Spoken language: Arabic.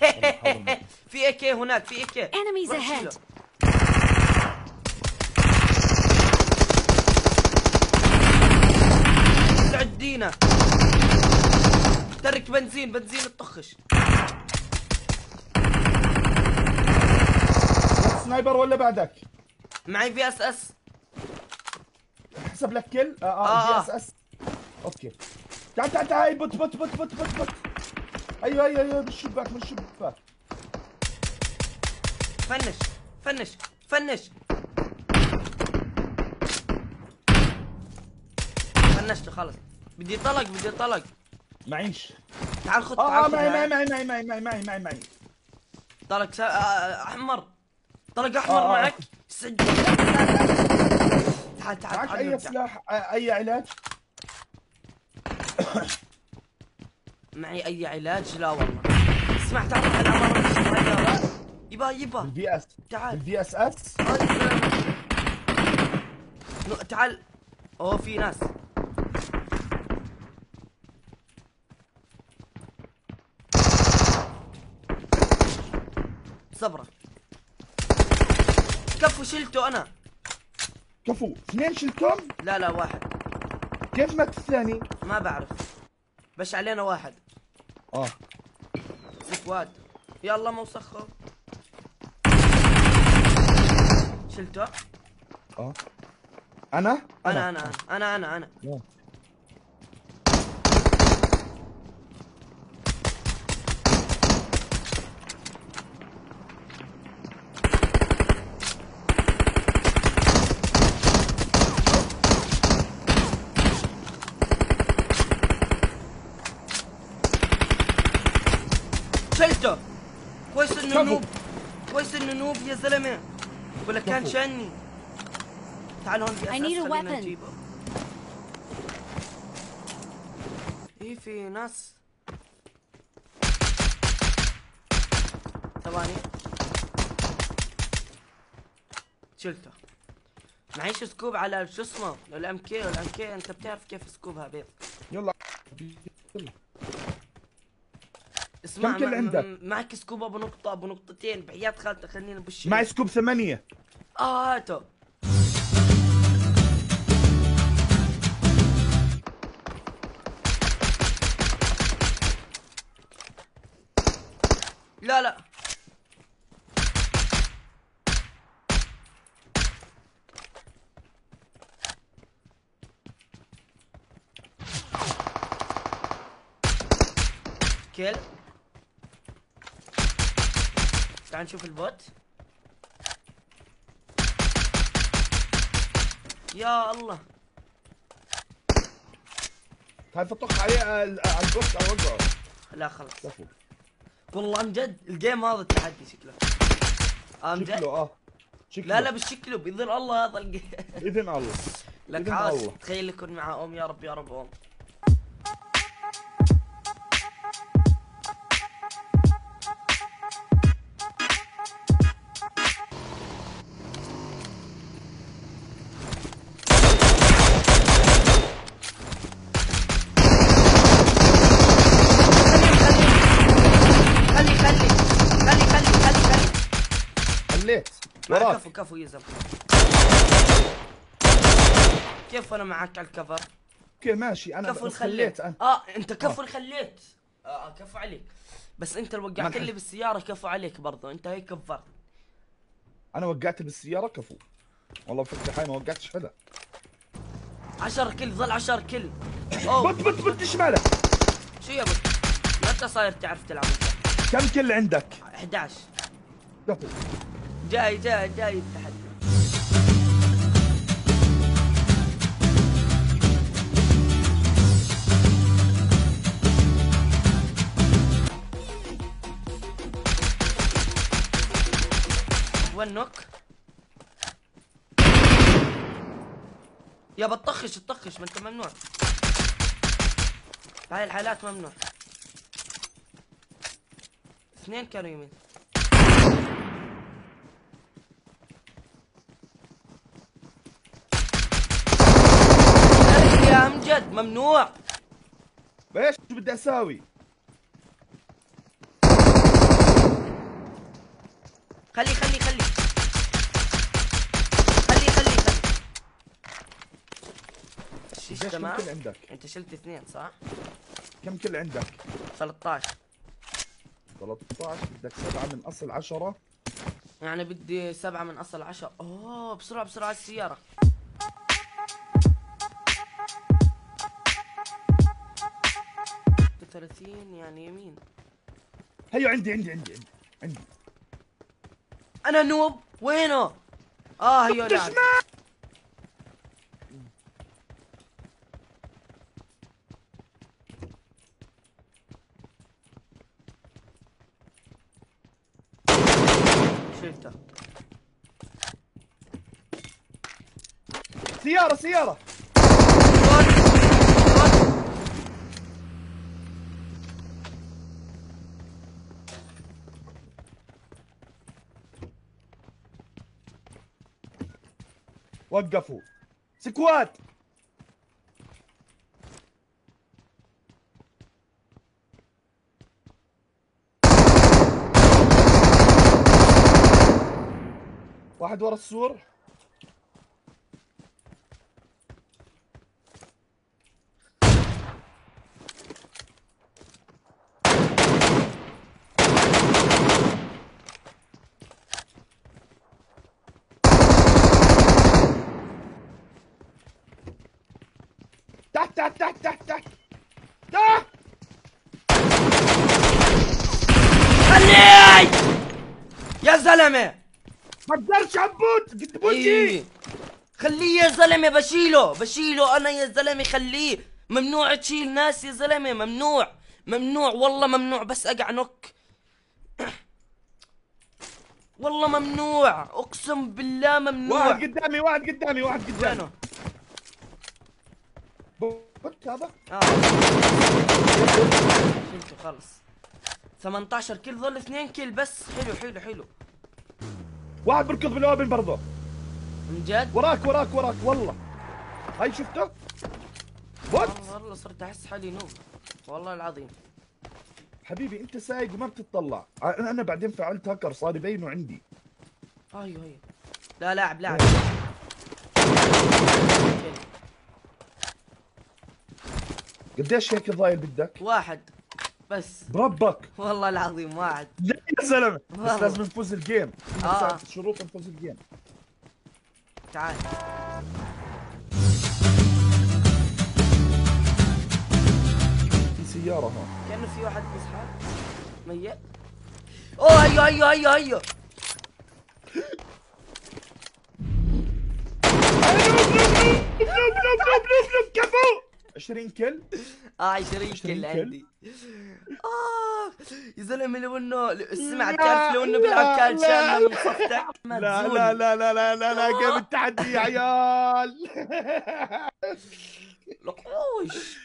في اي كي هناك؟ في اي كي Enemies ahead. تعدينا ترك بنزين بنزين الطخش سنايبر ولا بعدك؟ معي في اس اس. حسب لك كل؟ آه آه، آه آه. جي اس اس. أوكي. تعال تعال تعال bot bot bot bot bot bot. أيوه أيوه أيوه بالشباك من الشباك finish finish finish. فنشته خلص بدي طلق بدي طلق. معيش. تعال خذ آه تعال آه، معي معي. معي معي معي معي معي معي معي. طلق سا... آه، أحمر. طلق أحمر آه، آه. معك. سجل. تعال تعال معك تعال أي. سلاح آه، أي علاج؟ معي أي علاج؟ لا والله. اسمع تعرف على يبا يبا. بالفي إس. تعال. بالفي إس إس؟ تعال. اوه في ناس. صبرا. كفو شلته أنا. كفو. اثنين شلتهم؟ لا لا واحد. كيف مات الثاني؟ ما بعرف. بش علينا واحد. آه. سكواد يلا موسخه شلته؟ آه. أنا؟ أنا. أنا أنا أنا أنا آه. شلته كويس انه كفو. noob كويس إنه noob يا زلمة. ولا كان. شني تعال هون في I need a weapon. إيه في ناس. ثواني. شلته. معيش scope على شو اسمه؟ ال MK ال MK. أنت بتعرف كيف سكوبها بيض. يلا يلا. اسمع كم كل عندك؟ معك سكوب ابو نقطة ابو نقطتين بحياة خالتك خلينا بش معي سكوب ثمانية. آه هاتو لا لا. كيل. تعال نشوف البوت. يا الله. هاي فطخ عليه آه، على البوست أو وقعه لا خلاص. والله امجد الجيم هذا التحدي شكله. امجد شكله آه. شكله. لا لا بالشكله بإذن الله هذا الجيم بإذن الله. لك عاش. تخيل يكون مع أم يا رب يا رب أم. وراك كفو كفو يا زلمه كيف أنا معك على الكفر؟ أوكي ماشي. أنا كفو خليت أنا. آه أنت كفو خليت آه آه، كفو عليك. بس أنت اللي وقعت لي بالسيارة كفو عليك برضه أنت هيك كفرت. أنا وقعت بالسيارة كفو. والله بفكر حالي ما وقعتش حدا. 10 كل ظل 10 كل أوه. بط بط بط شمالك شو يا بك متى صاير تعرف تلعب؟ كم كل عندك؟ 11 كفو جاي جاي جاي التحدي. وين نوك يا بتطخش تطخش ما انت ممنوع. بهاي الحالات ممنوع. اثنين كانوا يمين. يا امجد ممنوع. إيش شو بدي أساوي؟ خلي خلي خلي. خلي خلي خلي. قديش كم تمام. كل عندك؟ أنت شلت اثنين صح؟ كم كل عندك؟ 13 13 بدك سبعة من أصل 10 يعني بدي سبعة من أصل عشرة. أوه بسرعة بسرعة السيارة. ثلاثين يعني يمين. هيو عندي عندي عندي عندي عندي. أنا نوب وينه؟ آه هيو لاعب تسمع شلته سيارة سيارة. وقفوا. سكوات! واحد ورا السور. تحت تحت تحت تحت تحت. تحت خليه يا زلمة! ما تقدرش عبود قد بوجي إيه. خليه يا زلمة بشيله بشيله. أنا يا زلمة خليه. ممنوع تشيل ناس يا زلمة ممنوع. ممنوع والله ممنوع. بس أقع نوك والله ممنوع. أقسم بالله ممنوع. واحد قدامي واحد قدامي واحد قدامي؟ bot هذا؟ آه. شلته خلص. 18 kill ظل اثنين kill بس. حلو حلو حلو. واحد بركض بال open برضه من جد؟ وراك وراك وراك. والله. هاي شفته؟ bot. والله والله صرت أحس حالي noob. والله العظيم. حبيبي أنت سايق وما بتطلع. أنا أنا بعدين فعلت هاكر صار يبينوا عندي. أيوه أيوه. لا لاعب لاعب. قديش هيك ضايل بدك واحد بس بربك والله العظيم واحد لا يا زلمه بس. لازم نفوز ال game آه. شروط نفوز ال game تعال في سياره هون كانه في واحد بيسحب ميت اوه هيو هيو هيو هيو نوب نوب نوب نوب نوب نوب كفو 20 كل؟ آه 20 20 كل. عندي. آه يا زلمة لو إنه سمعت لا، تعرف لو إنه بيلعب كان لا. من صفتك لا لا لا لا لا لا لا جيم التحدي يا عيال. لقوش.